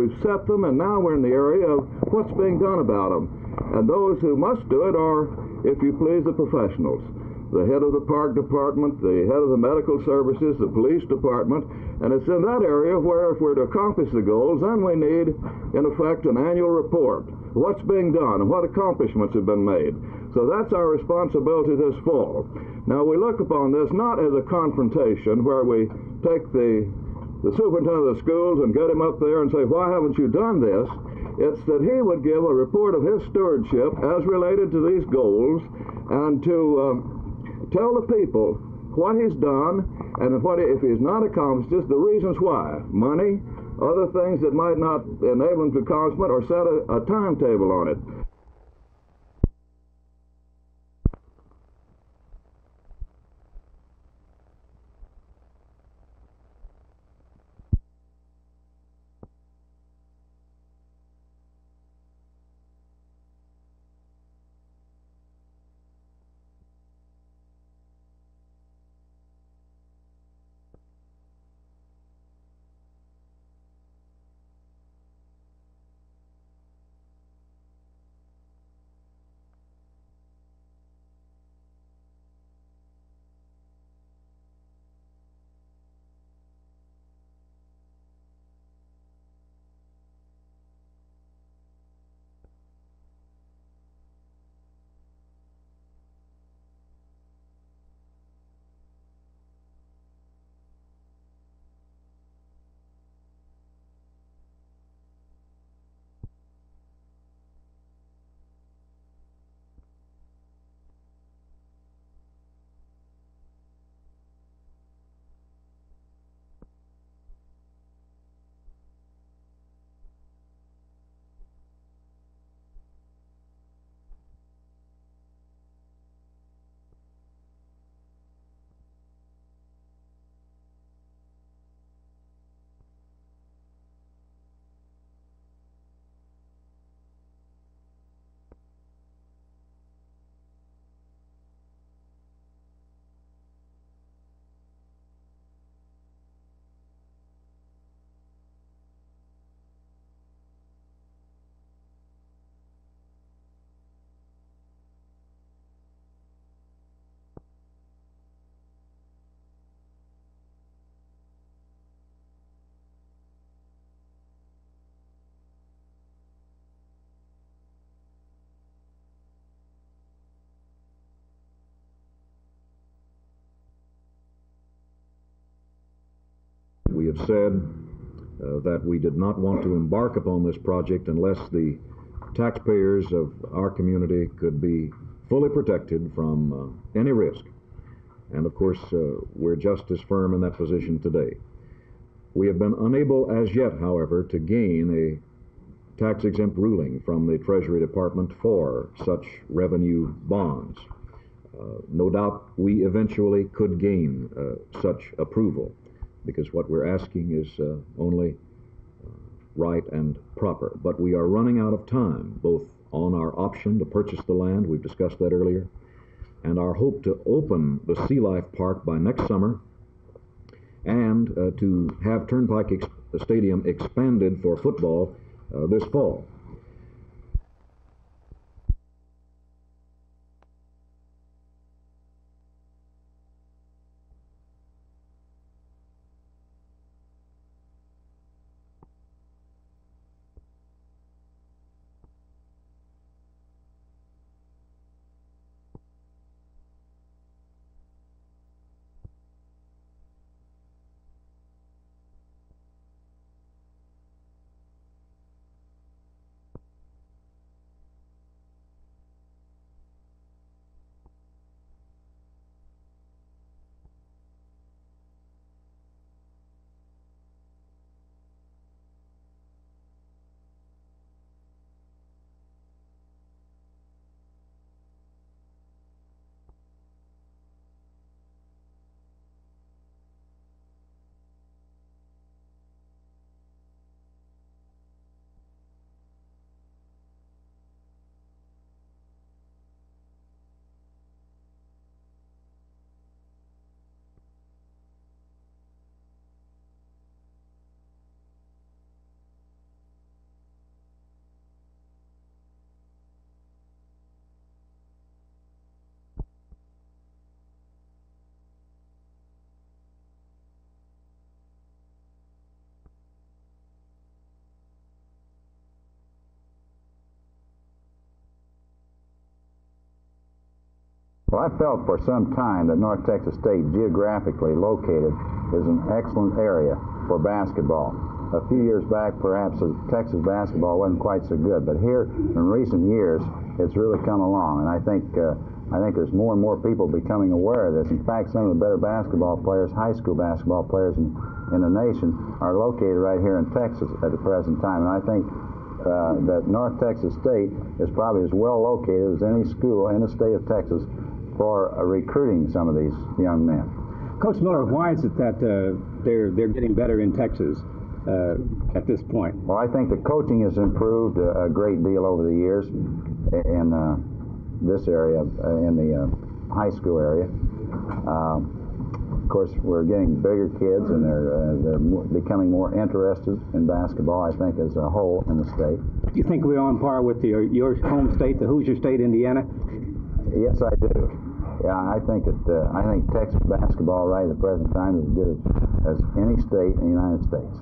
we've set them, and now we're in the area of what's being done about them. And those who must do it are, if you please, the professionals the head of the park department, the head of the medical services, the police department, and it's in that area where if we're to accomplish the goals, then we need, in effect, an annual report. What's being done and what accomplishments have been made. So that's our responsibility this fall. Now we look upon this not as a confrontation where we take the the superintendent of the schools and get him up there and say, why haven't you done this? It's that he would give a report of his stewardship as related to these goals and to uh, tell the people what he's done and what if he's not accomplished just the reasons why money other things that might not enable him to accomplishment or set a, a timetable on it have said uh, that we did not want to embark upon this project unless the taxpayers of our community could be fully protected from uh, any risk. And of course, uh, we're just as firm in that position today. We have been unable as yet, however, to gain a tax exempt ruling from the Treasury Department for such revenue bonds. Uh, no doubt we eventually could gain uh, such approval because what we're asking is uh, only uh, right and proper. But we are running out of time, both on our option to purchase the land, we've discussed that earlier, and our hope to open the Sea Life Park by next summer and uh, to have Turnpike ex Stadium expanded for football uh, this fall. Well, I felt for some time that North Texas State, geographically located, is an excellent area for basketball. A few years back, perhaps Texas basketball wasn't quite so good, but here in recent years, it's really come along, and I think uh, I think there's more and more people becoming aware of this. In fact, some of the better basketball players, high school basketball players in, in the nation, are located right here in Texas at the present time, and I think uh, that North Texas State is probably as well located as any school in the state of Texas for uh, recruiting some of these young men. Coach Miller, why is it that uh, they're they're getting better in Texas uh, at this point? Well, I think the coaching has improved a, a great deal over the years in uh, this area, uh, in the uh, high school area. Um, of course, we're getting bigger kids, and they're uh, they're becoming more interested in basketball. I think as a whole in the state. Do you think we're on par with the, your home state, the Hoosier State, Indiana? Yes, I do. Yeah, I think that uh, I think Texas basketball right at the present time is as good as, as any state in the United States.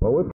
Well, we